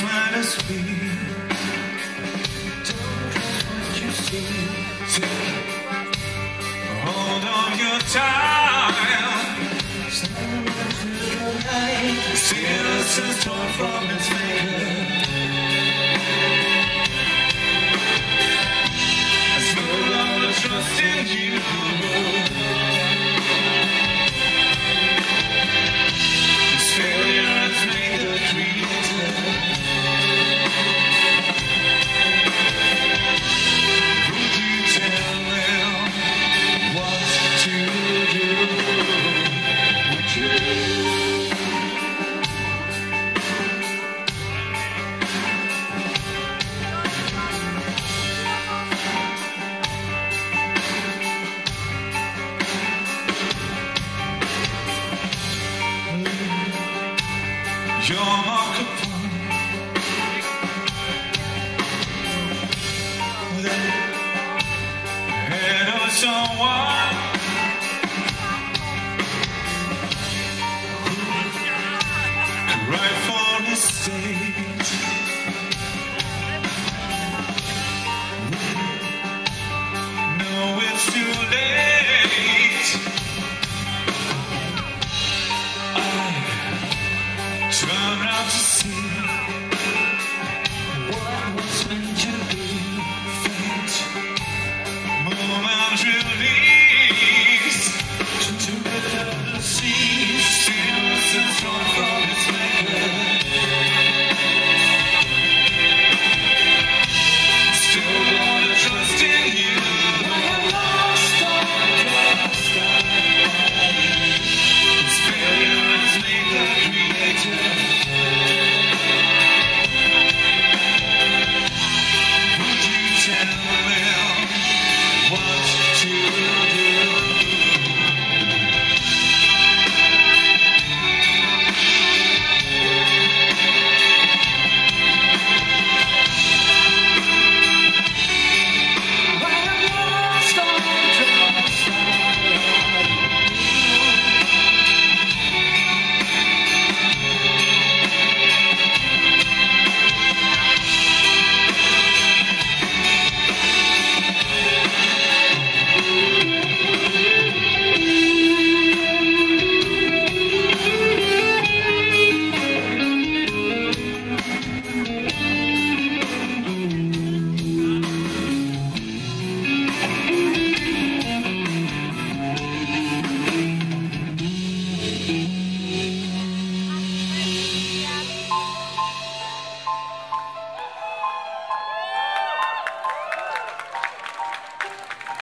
It's mine to speak. Don't trust what you see. Take hold of your time. Still, this is torn from its maker. You're someone